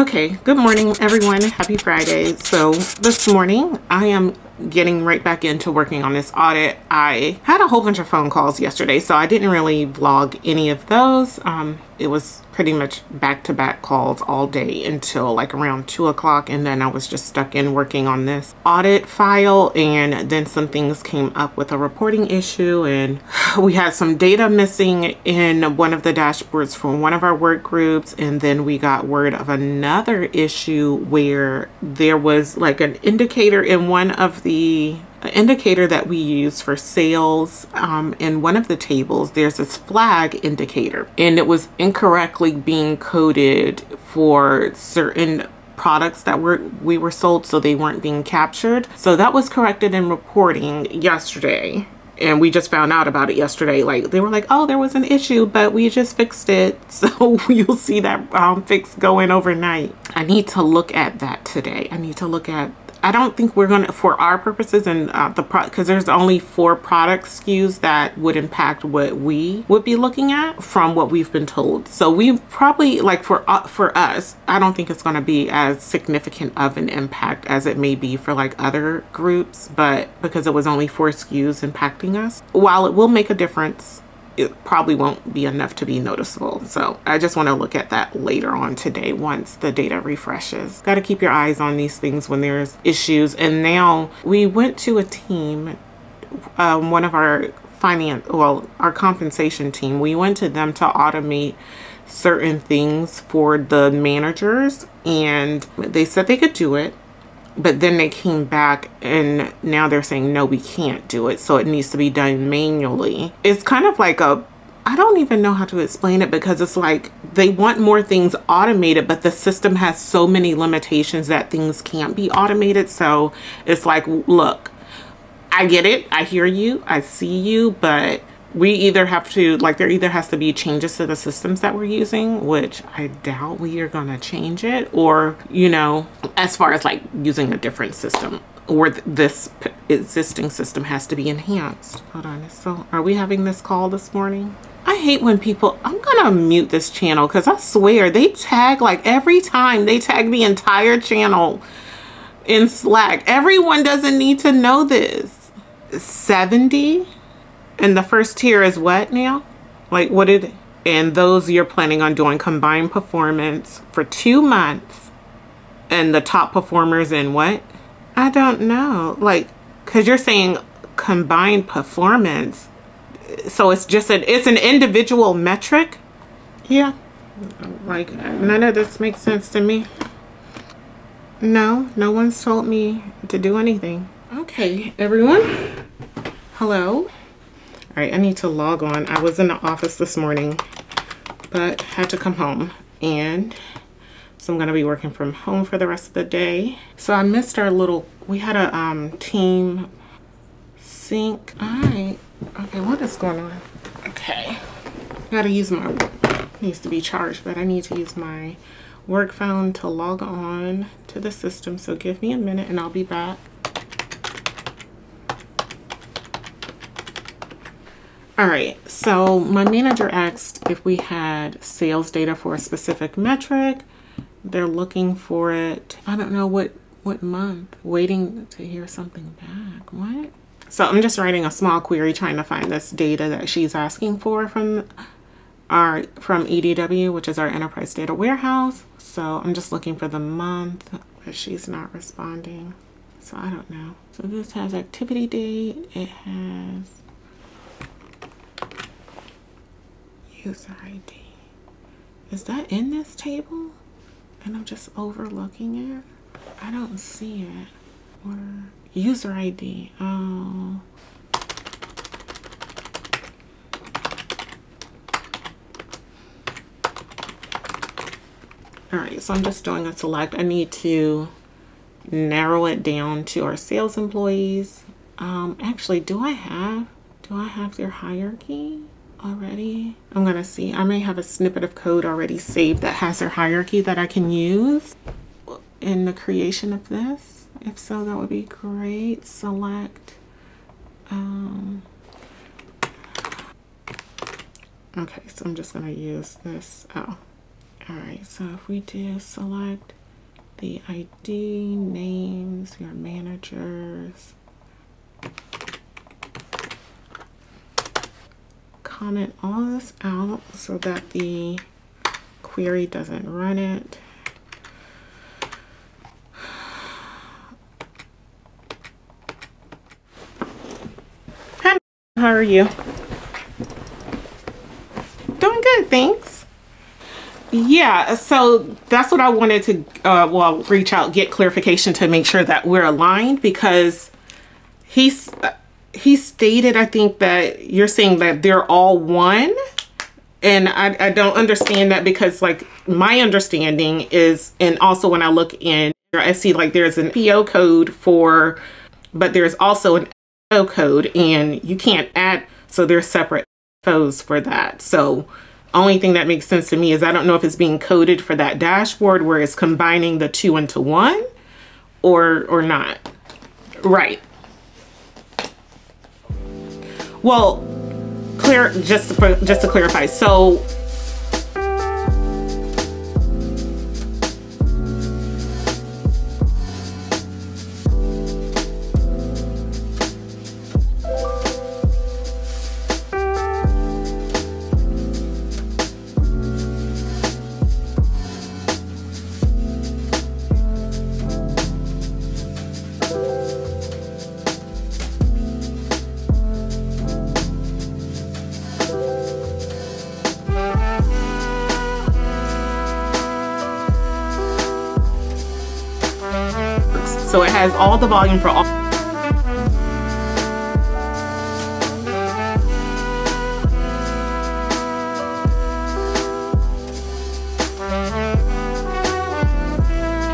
Okay, good morning everyone. Happy Friday. So this morning I am getting right back into working on this audit. I had a whole bunch of phone calls yesterday, so I didn't really vlog any of those. Um, it was pretty much back-to-back -back calls all day until like around two o'clock and then I was just stuck in working on this audit file and then some things came up with a reporting issue and we had some data missing in one of the dashboards from one of our work groups and then we got word of another issue where there was like an indicator in one of the indicator that we use for sales um, in one of the tables there's this flag indicator. And it was incorrectly being coded for certain products that were we were sold so they weren't being captured. So that was corrected in reporting yesterday. And we just found out about it yesterday. Like they were like oh there was an issue but we just fixed it. So you'll see that um, fix going overnight. I need to look at that today. I need to look at I don't think we're going to, for our purposes and uh, the product, because there's only four product SKUs that would impact what we would be looking at from what we've been told. So we probably, like for, uh, for us, I don't think it's going to be as significant of an impact as it may be for like other groups, but because it was only four SKUs impacting us, while it will make a difference, it probably won't be enough to be noticeable. So I just want to look at that later on today once the data refreshes. Got to keep your eyes on these things when there's issues. And now we went to a team, um, one of our finance, well, our compensation team, we went to them to automate certain things for the managers and they said they could do it but then they came back and now they're saying no we can't do it so it needs to be done manually it's kind of like a I don't even know how to explain it because it's like they want more things automated, but the system has so many limitations that things can't be automated. So it's like, look, I get it. I hear you. I see you, but we either have to like there either has to be changes to the systems that we're using which i doubt we are going to change it or you know as far as like using a different system or th this existing system has to be enhanced hold on so are we having this call this morning I hate when people, I'm gonna mute this channel because I swear they tag like every time they tag the entire channel in Slack. Everyone doesn't need to know this. 70 and the first tier is what now? Like what did, and those you're planning on doing combined performance for two months and the top performers in what? I don't know. Like, cause you're saying combined performance. So it's just an, it's an individual metric. Yeah. Like none of this makes sense to me. No, no one's told me to do anything. Okay, everyone. Hello. All right, I need to log on. I was in the office this morning, but had to come home. And so I'm gonna be working from home for the rest of the day. So I missed our little, we had a um, team sync. All right, okay, what is going on? Okay, gotta use my, needs to be charged, but I need to use my work phone to log on to the system. So give me a minute and I'll be back. All right, so my manager asked if we had sales data for a specific metric. They're looking for it. I don't know what, what month. Waiting to hear something back. What? So I'm just writing a small query trying to find this data that she's asking for from our from EDW, which is our enterprise data warehouse. So I'm just looking for the month, but she's not responding. So I don't know. So this has activity date. It has user ID. Is that in this table? And I'm just overlooking it? I don't see it. Or user ID. Oh. All right, so I'm just doing a select. I need to narrow it down to our sales employees. Um, actually, do I have, do I have their hierarchy? Already. I'm gonna see, I may have a snippet of code already saved that has their hierarchy that I can use in the creation of this. If so, that would be great. Select. Um, okay, so I'm just gonna use this. Oh, All right, so if we do select the ID, names, your managers, comment all this out so that the query doesn't run it. How are you? Doing good, thanks. Yeah, so that's what I wanted to, uh, well, reach out, get clarification to make sure that we're aligned because he's, he stated, I think that you're saying that they're all one. And I, I don't understand that because like my understanding is, and also when I look in, I see like there's an PO code for, but there's also an O code and you can't add, so they're separate FOs for that. So only thing that makes sense to me is I don't know if it's being coded for that dashboard where it's combining the two into one or or not. Right. Well, clear just to, just to clarify. So So it has all the volume for all.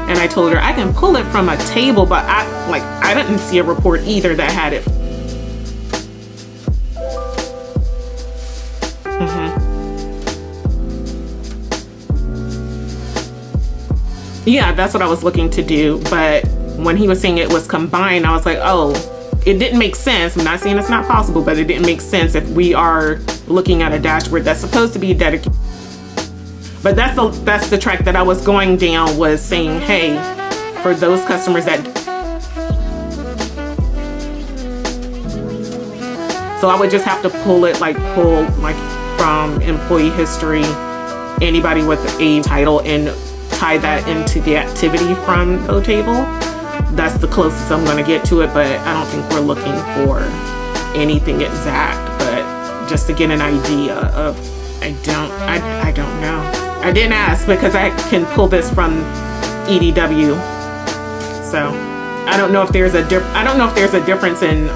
And I told her I can pull it from a table, but I like I didn't see a report either that had it. Mm-hmm. Yeah, that's what I was looking to do, but when he was saying it was combined, I was like, oh, it didn't make sense. I'm not saying it's not possible, but it didn't make sense if we are looking at a dashboard that's supposed to be dedicated. But that's the that's the track that I was going down was saying, hey, for those customers that So I would just have to pull it like pull like from employee history, anybody with a title and tie that into the activity from the table that's the closest I'm gonna get to it, but I don't think we're looking for anything exact, but just to get an idea of, I don't, I, I don't know. I didn't ask because I can pull this from EDW. So I don't know if there's a diff, I don't know if there's a difference in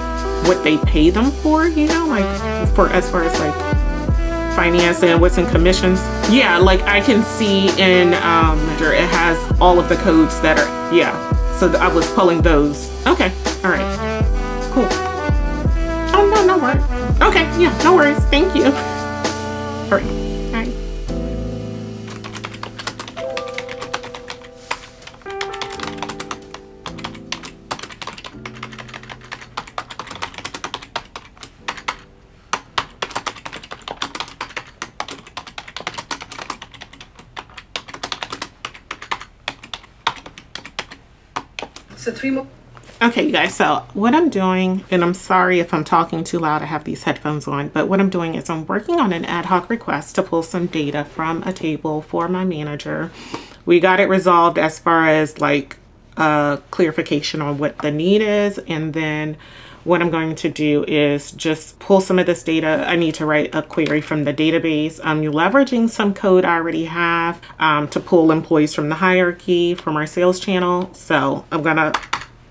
what they pay them for, you know, like for as far as like finance and what's in commissions. Yeah, like I can see in um, it has all of the codes that are, yeah, so I was pulling those. Okay, all right, cool. Oh, no, no worries. Okay, yeah, no worries. Thank you. All right. So three more. Okay, you guys, so what I'm doing, and I'm sorry if I'm talking too loud, I have these headphones on, but what I'm doing is I'm working on an ad hoc request to pull some data from a table for my manager. We got it resolved as far as like uh, clarification on what the need is, and then what I'm going to do is just pull some of this data. I need to write a query from the database. I'm leveraging some code I already have um, to pull employees from the hierarchy from our sales channel. So I'm gonna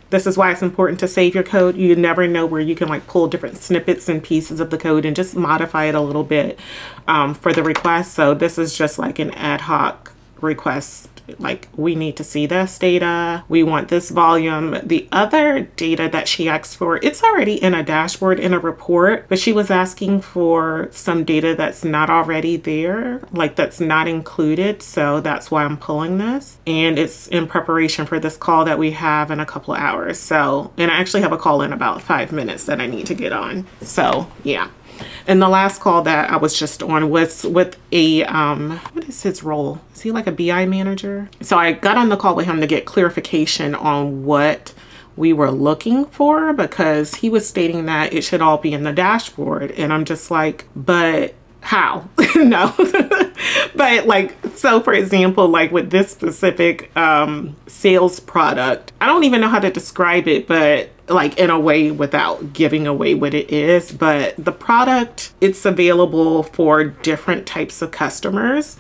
this is why it's important to save your code. You never know where you can like pull different snippets and pieces of the code and just modify it a little bit um, for the request. So this is just like an ad hoc request like we need to see this data. We want this volume. The other data that she asked for it's already in a dashboard in a report but she was asking for some data that's not already there like that's not included. So that's why i'm pulling this. And it's in preparation for this call that we have in a couple hours. So and i actually have a call in about five minutes that i need to get on. So yeah And the last call that I was just on was with a, um, what is his role? Is he like a BI manager? So I got on the call with him to get clarification on what we were looking for because he was stating that it should all be in the dashboard. And I'm just like, but how? no. but like, so for example, like with this specific um, sales product, I don't even know how to describe it, but like in a way without giving away what it is. But the product, it's available for different types of customers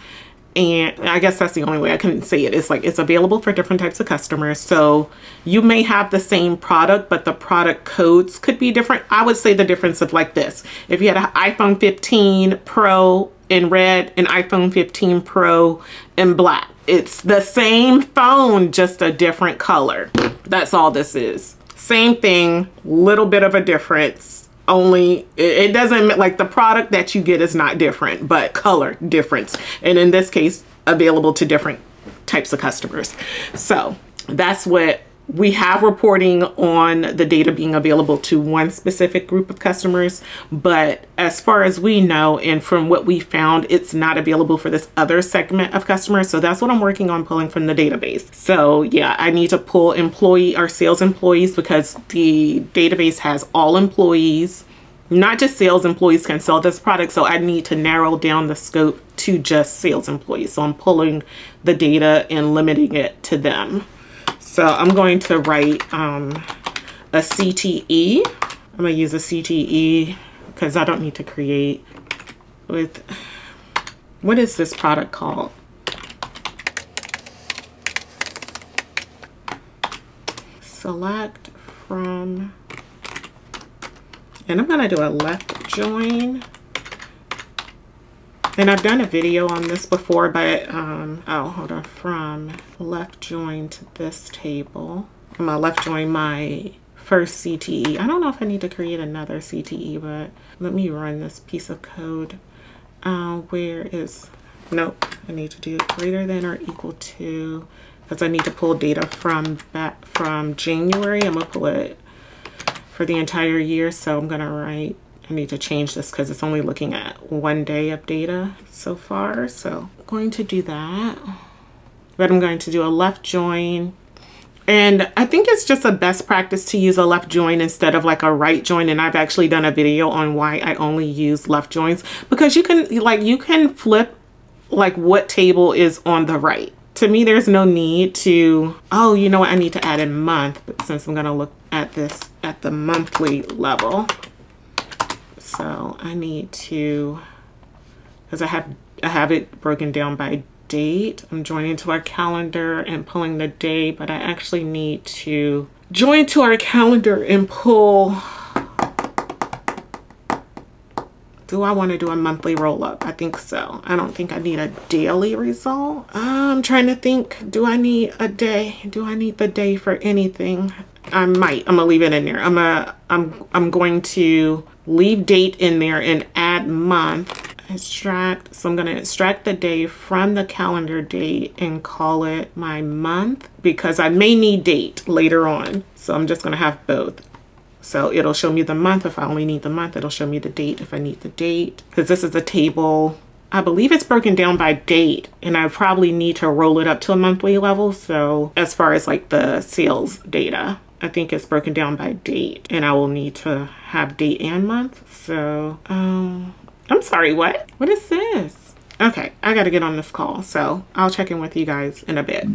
and I guess that's the only way I can say it. It's like it's available for different types of customers. So you may have the same product, but the product codes could be different. I would say the difference of like this. If you had an iPhone 15 Pro in red and iPhone 15 Pro in black, it's the same phone, just a different color. That's all this is. Same thing, little bit of a difference. Only it doesn't like the product that you get is not different but color difference. And in this case available to different types of customers. So that's what we have reporting on the data being available to one specific group of customers, but as far as we know, and from what we found, it's not available for this other segment of customers. So that's what I'm working on pulling from the database. So yeah, I need to pull employee or sales employees because the database has all employees, not just sales employees can sell this product. So I need to narrow down the scope to just sales employees. So I'm pulling the data and limiting it to them. So I'm going to write um, a CTE. I'm going to use a CTE because I don't need to create with, what is this product called? Select from, and I'm going to do a left join and I've done a video on this before, but, um, oh, hold on, from left join to this table. I'm gonna left join my first CTE. I don't know if I need to create another CTE, but let me run this piece of code. Uh, where is, nope, I need to do greater than or equal to, because I need to pull data from back from January. I'm gonna pull it for the entire year, so I'm gonna write I need to change this because it's only looking at one day of data so far. So I'm going to do that. But I'm going to do a left join. And I think it's just a best practice to use a left join instead of like a right join. And I've actually done a video on why I only use left joins because you can like you can flip like what table is on the right. To me, there's no need to, oh, you know what, I need to add a month, but since I'm gonna look at this at the monthly level, so I need to, because I have, I have it broken down by date. I'm joining to our calendar and pulling the day, but I actually need to join to our calendar and pull do I want to do a monthly roll up? I think so. I don't think I need a daily result. I'm trying to think, do I need a day? Do I need the day for anything? I might. I'm gonna leave it in there. I'm a, I'm I'm going to leave date in there and add month. Extract. So I'm gonna extract the day from the calendar date and call it my month because I may need date later on. So I'm just gonna have both. So it'll show me the month if I only need the month. It'll show me the date if I need the date. Because this is a table I believe it's broken down by date and I probably need to roll it up to a monthly level. So as far as like the sales data. I think it's broken down by date and I will need to have date and month. So, um, I'm sorry, what? What is this? Okay, I gotta get on this call. So I'll check in with you guys in a bit.